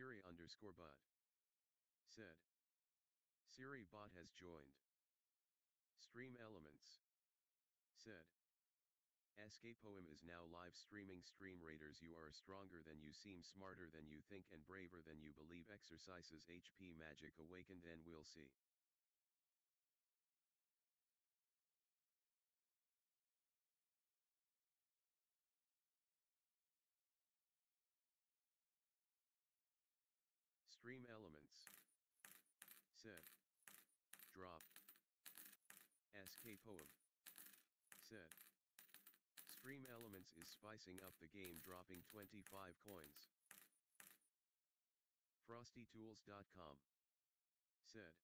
Sery underscore bot. Said. Sery bot has joined. Stream Elements. Said. SK Poem is now live streaming Stream Raiders you are stronger than you seem smarter than you think and braver than you believe exercises HP magic awakened and we'll see. Stream Elements. Said. Drop. SK Poem. Said. Stream Elements is spicing up the game dropping 25 coins. FrostyTools.com. Said.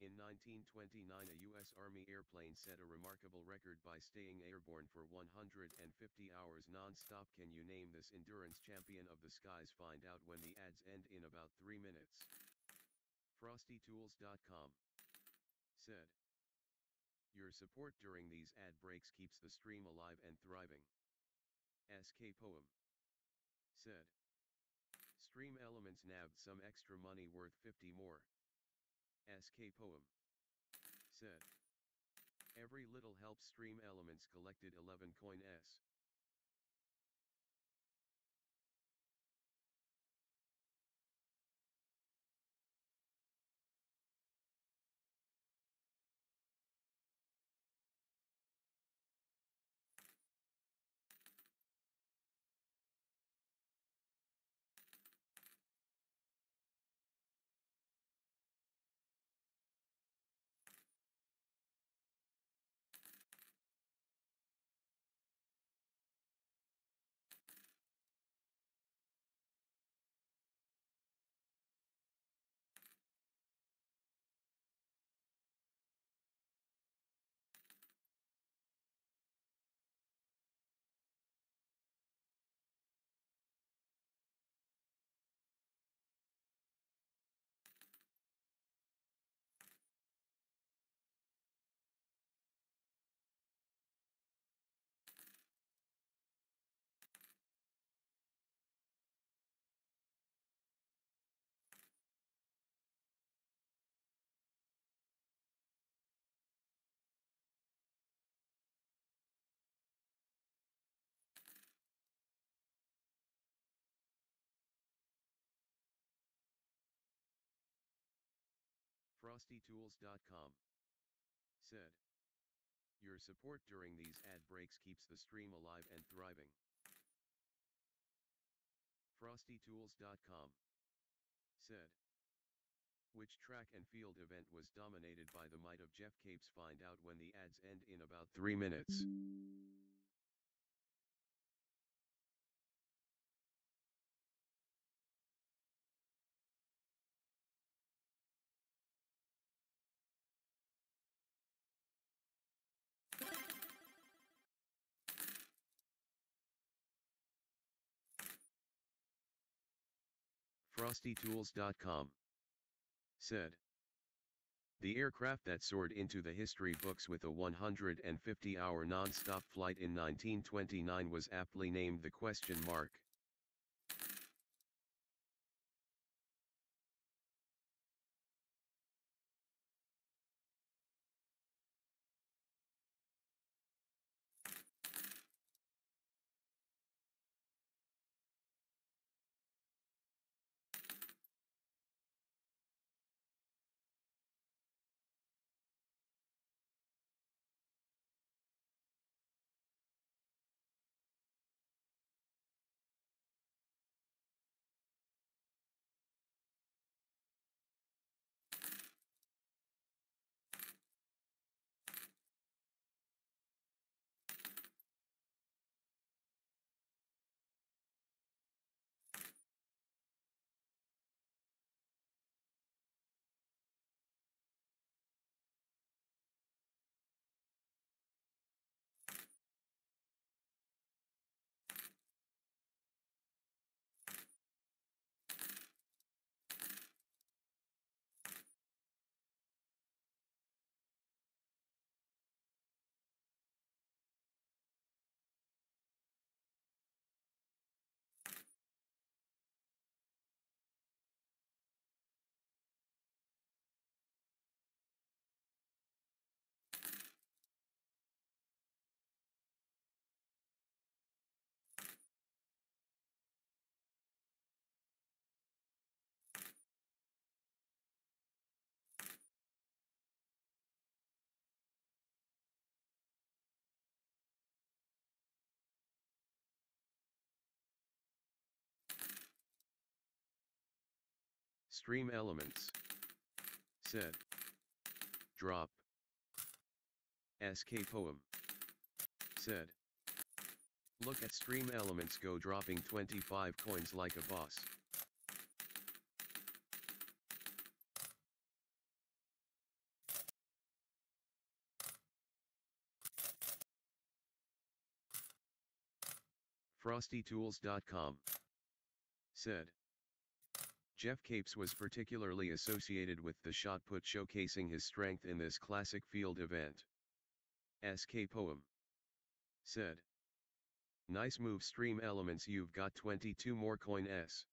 In 1929 a U.S. Army airplane set a remarkable record by staying airborne for 150 hours non-stop can you name this endurance champion of the skies find out when the ads end in about 3 minutes. FrostyTools.com. Said. Your support during these ad breaks keeps the stream alive and thriving. SK Poem. Said. Stream Elements nabbed some extra money worth 50 more. SK Poem. Said. Every little helps stream elements collected 11 coin S. FrostyTools.com. Said. Your support during these ad breaks keeps the stream alive and thriving. FrostyTools.com. Said. Which track and field event was dominated by the might of Geoff Capes find out when the ads end in about 3 minutes. FrostyTools.com. Said. The aircraft that soared into the history books with a 150-hour non-stop flight in 1929 was aptly named the question mark. Stream elements. Said. Drop. SK poem. Said. Look at stream elements go dropping 25 coins like a boss. FrostyTools.com said. Geoff Capes was particularly associated with the shot put showcasing his strength in this classic field event. SK Poem said. Nice move stream elements you've got 22 more coin S.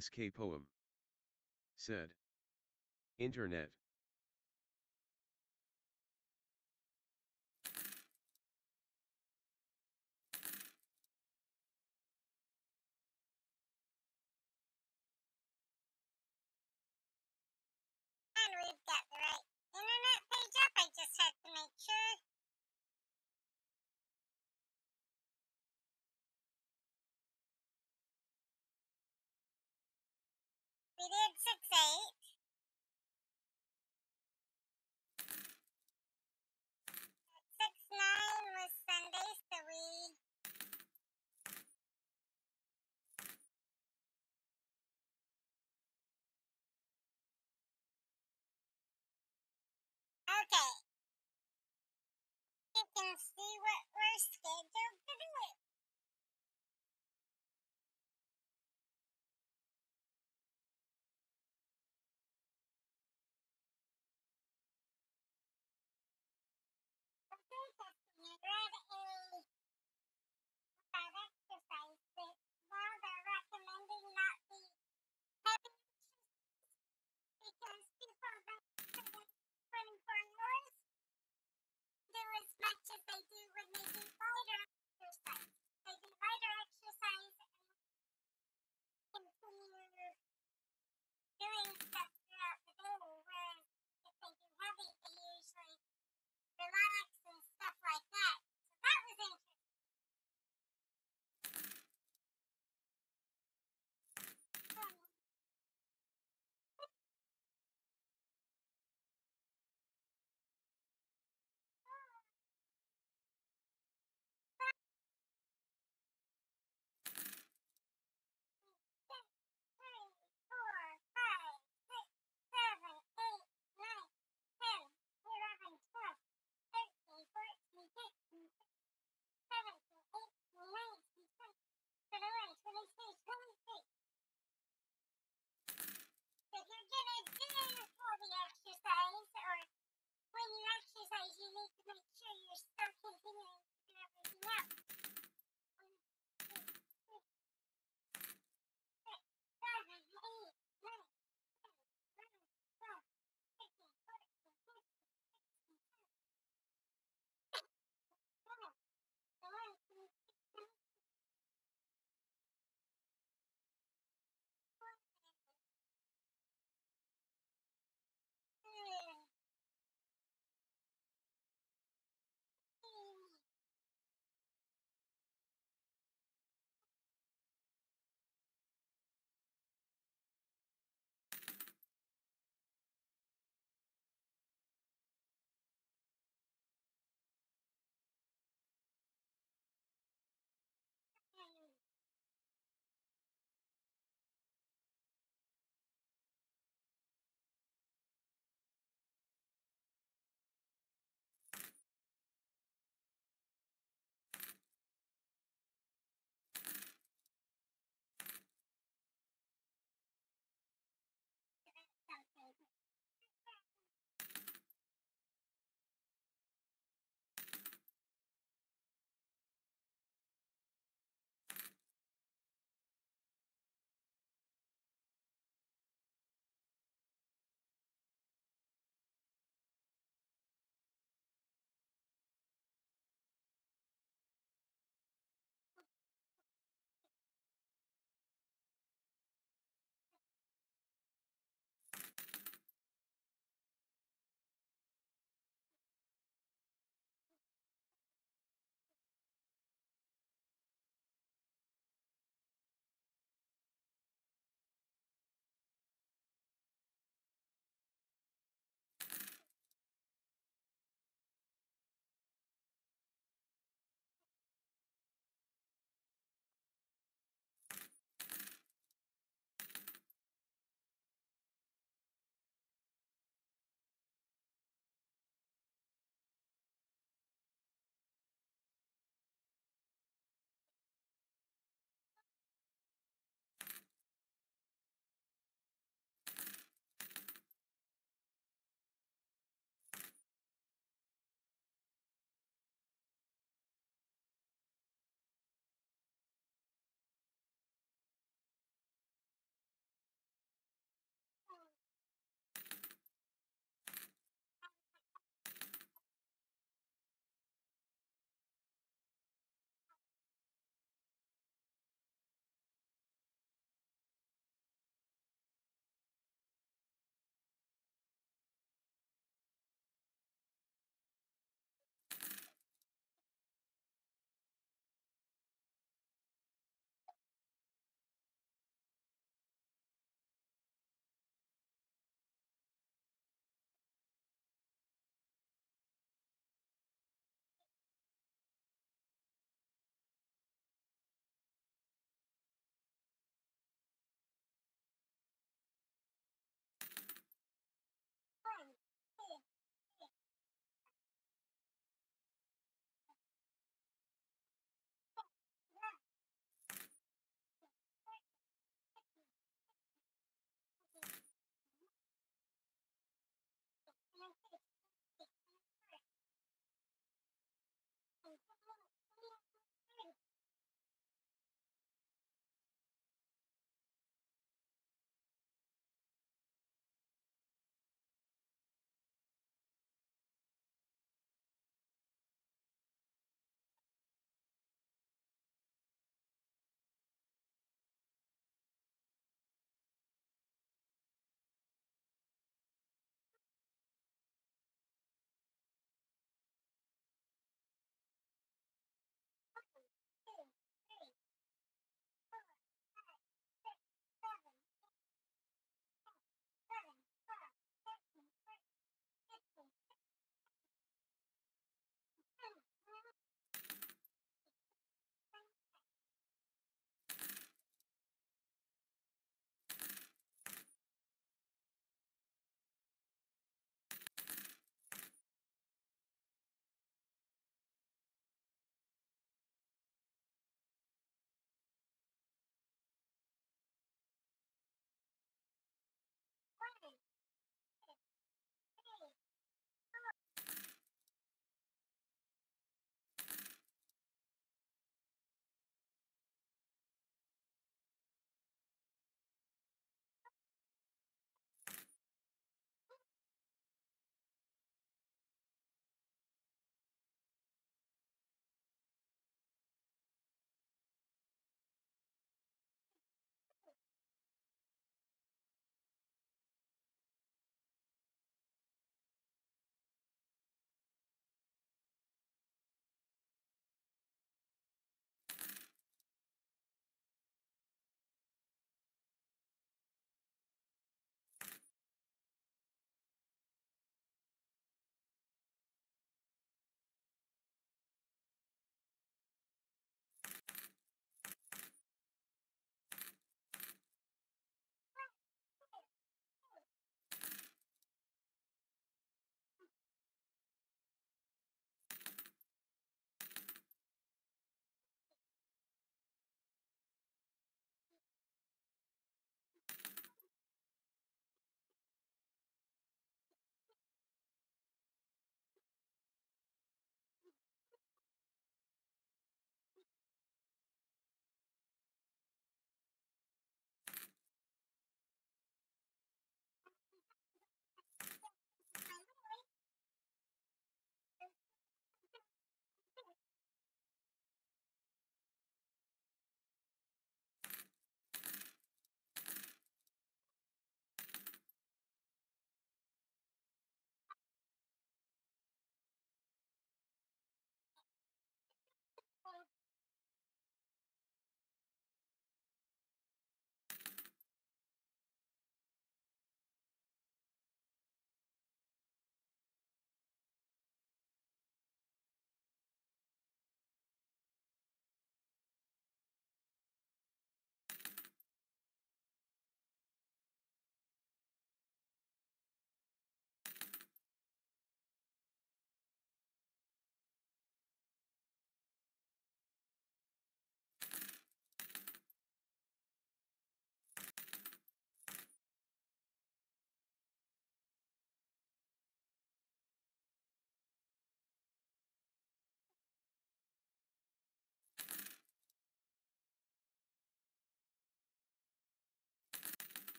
SK Poem said. Internet. And we've got the right internet page up. I just had to make sure. We did six eight. Six nine was Sunday, so we okay. You can see what we're scheduled to do.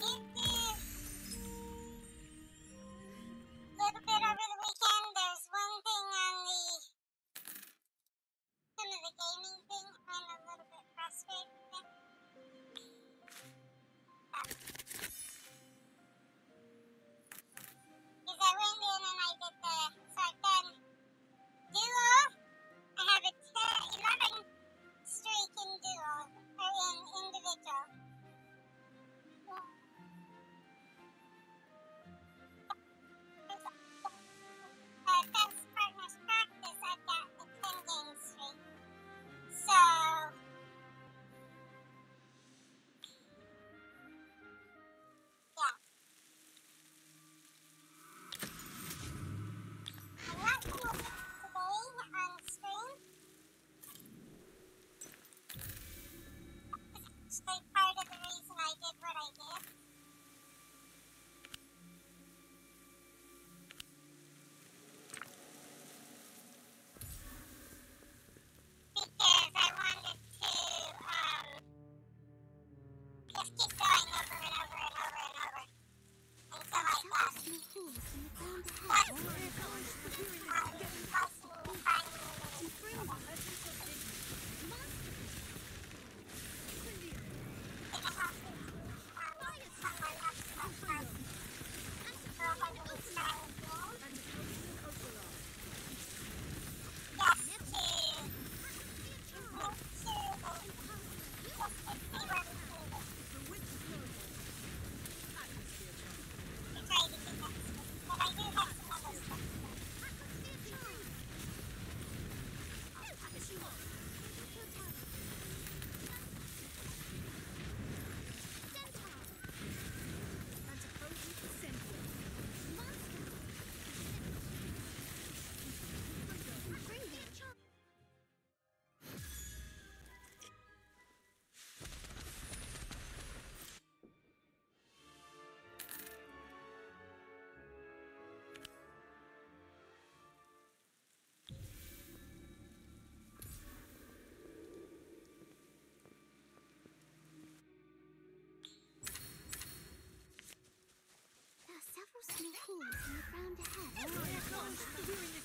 like it? Oh my gosh, we're doing Warrior Conch doing? the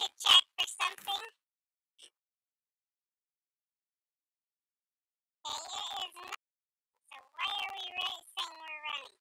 to check for something. Okay, it is not, so why are we racing? we're running?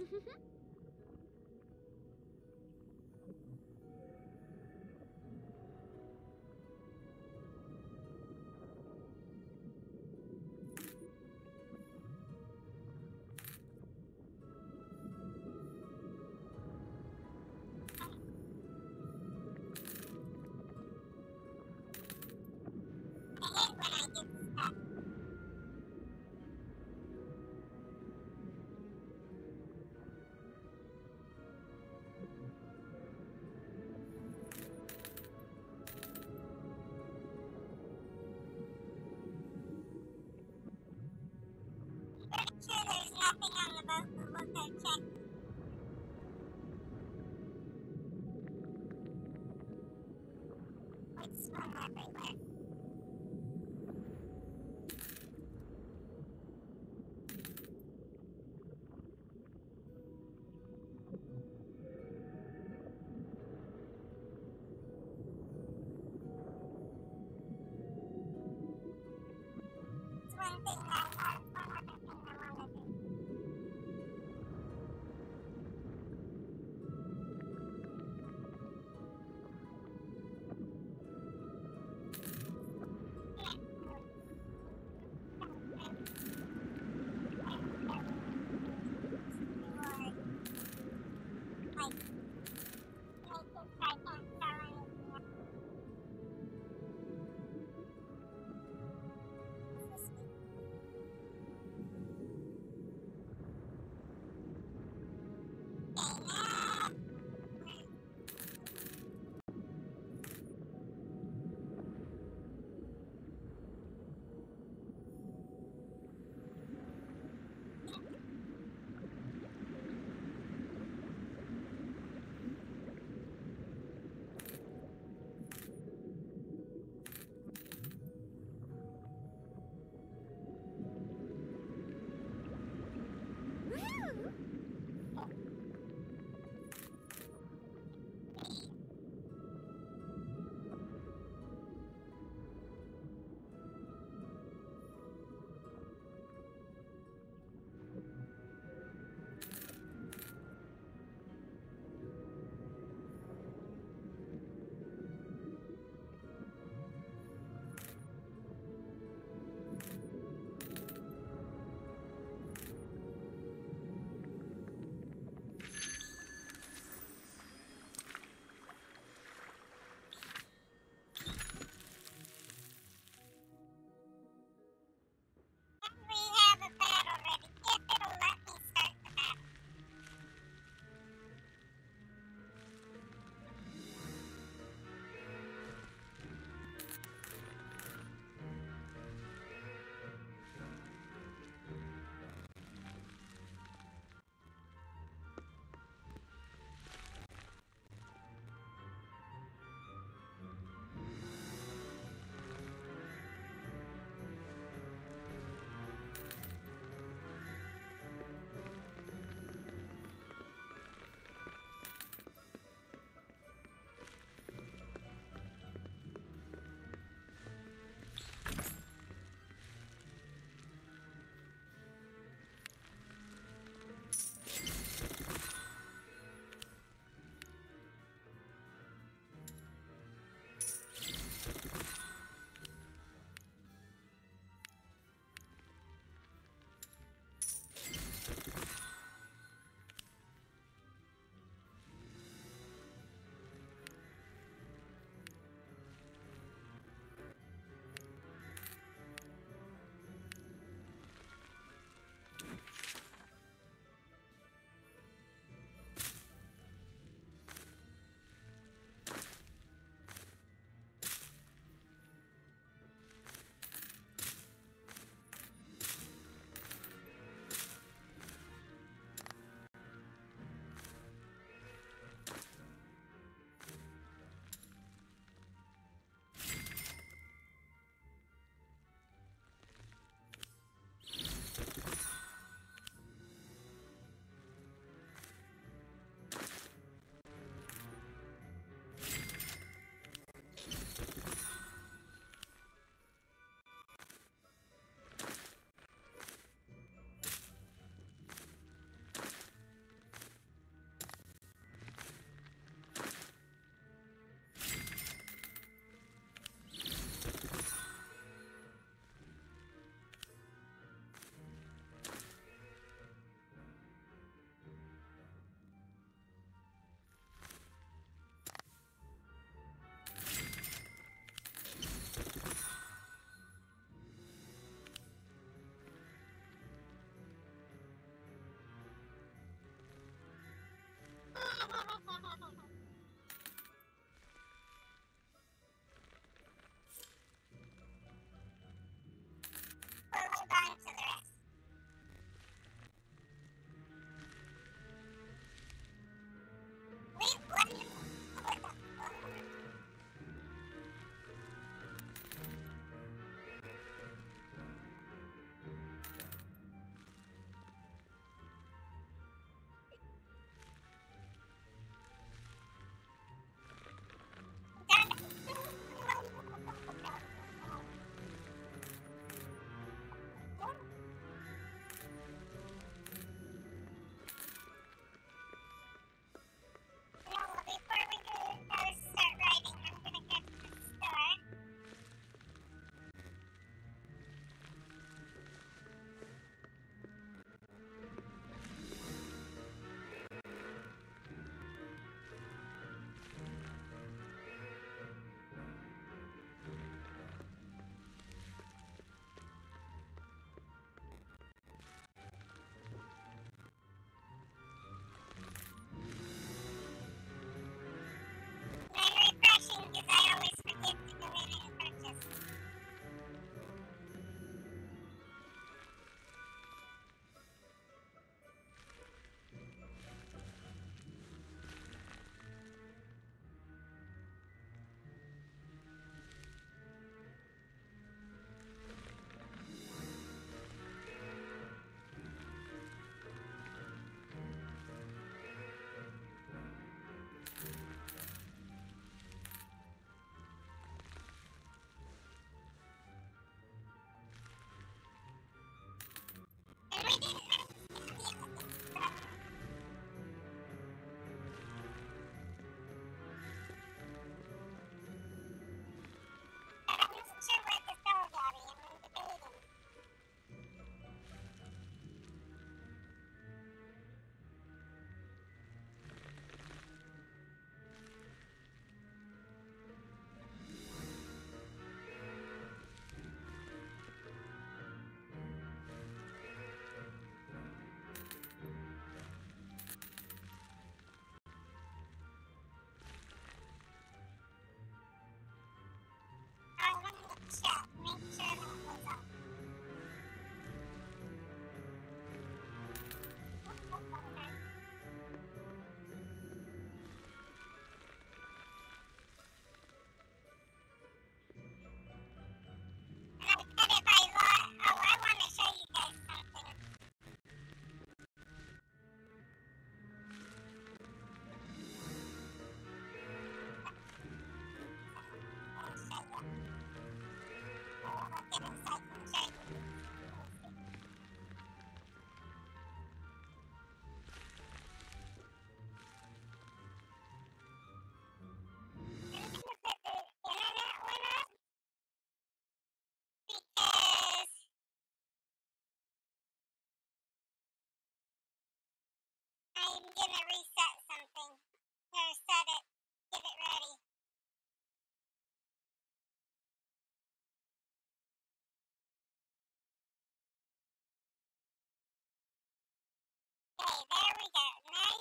Mm-hmm. nothing on the boat, we'll go check. It's everywhere.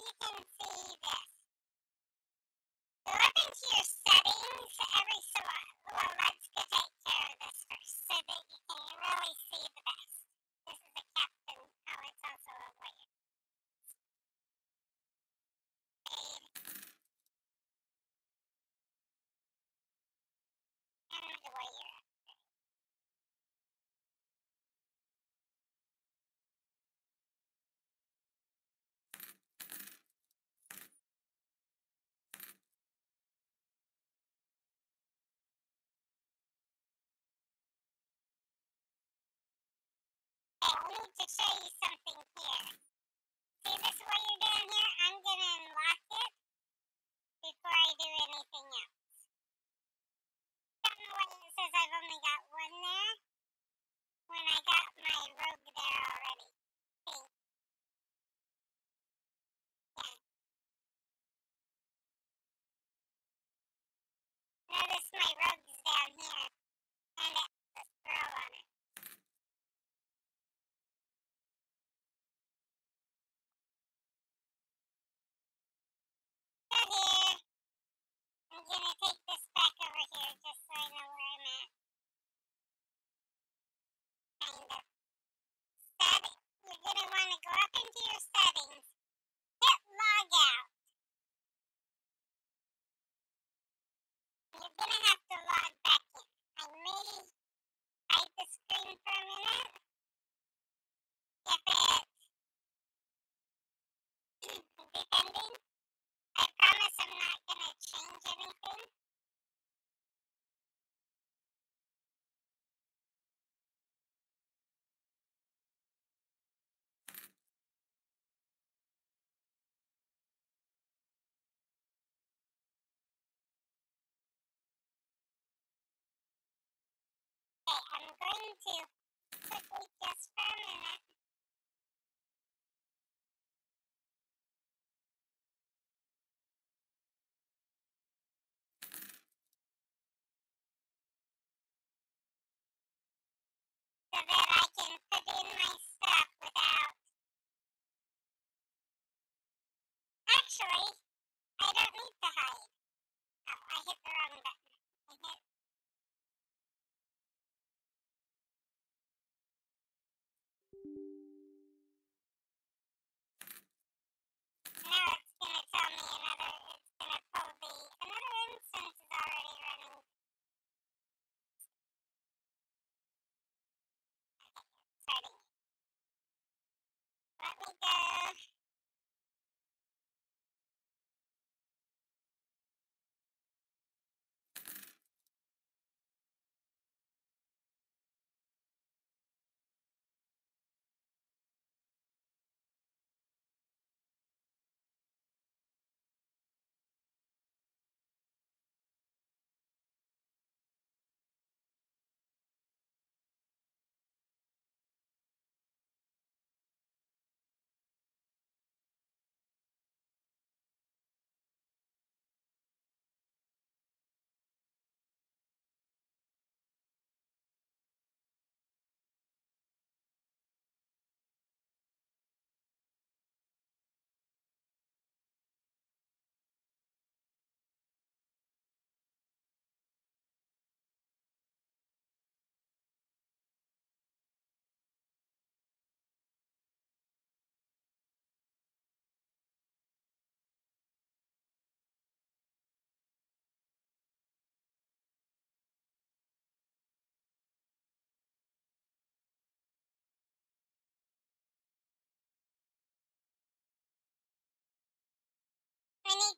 You can see this. Go up into your settings every so Well, let's go take care of this first so that you can really see the best. This is a captain. Oh, it's also a warrior. Aid. And the warrior. Okay, I need to show you something here. See this warrior down here? I'm gonna unlock it before I do anything else. Don't know why it says I've only got one there when I got my rogue there already. See? Yeah. Notice my rogue's down here and it has a scroll on it. So here, I'm gonna take this back over here just so I know where I'm at. Kind of. Setting. You're gonna want to go up into your settings, hit log out. You're gonna have to log back in. I may hide the screen for a minute. If it's depending, I promise I'm not gonna change anything. Okay, I'm going to quickly just for a minute. So that I can put in my stuff without. Actually, I don't need to hide. Oh, I hit the wrong button. I hit.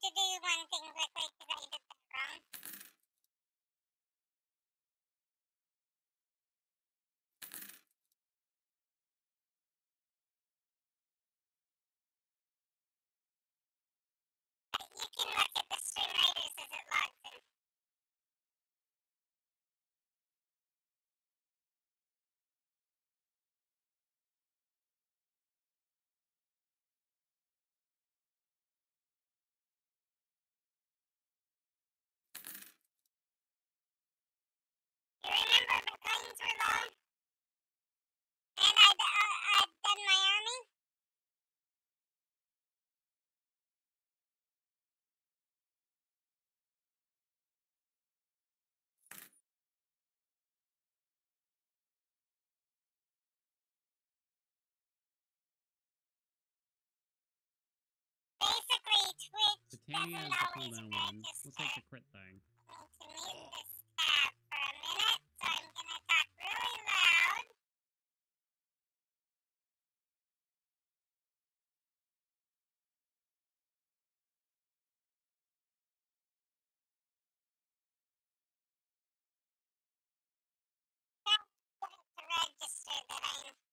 To do one thing quickly because I did that wrong. But you can look at the Stream Raiders as it logs in. Lines were long. And I'd, uh, I'd done my army. Basically, Twitch Titania doesn't the always cooldown one. register. We'll take the crit thing. need to mute this tab for a minute, so I'm gonna talk really loud. Don't want it to register that I'm. Uh,